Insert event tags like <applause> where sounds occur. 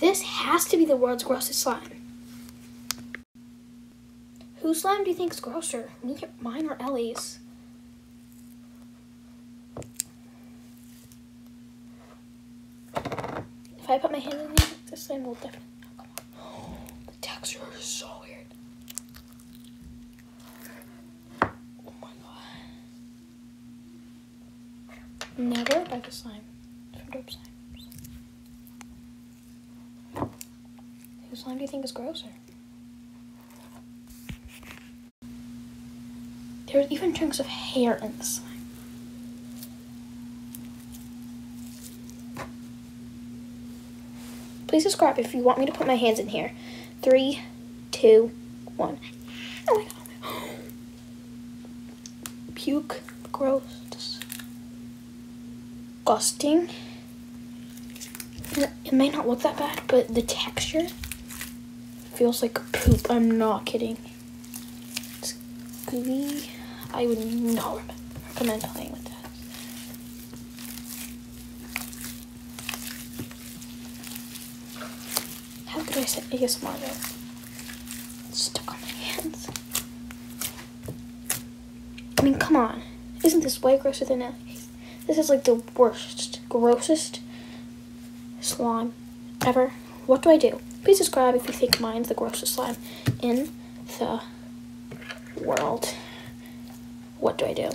This has to be the world's grossest slime. Whose slime do you think is grosser? Me, mine, or Ellie's? If I put my hand in these, this slime will definitely. Oh, come on. <gasps> The texture is so weird. Oh my god. Never like a slime from Dope Slime. Whose slime do you think is grosser? There's even chunks of hair in the slime. Please subscribe if you want me to put my hands in here. Three, two, one. Oh my god. <gasps> Puke. Gross. Disgusting. It may not look that bad, but the texture feels like poop. I'm not kidding. Gooey. I would not recommend playing with that. How could I say ASMR though? It's stuck on my hands. I mean, come on. Isn't this way grosser than that? This is like the worst, grossest slime ever. What do I do? Please subscribe if you think mine's the grossest slime in the world. What do I do?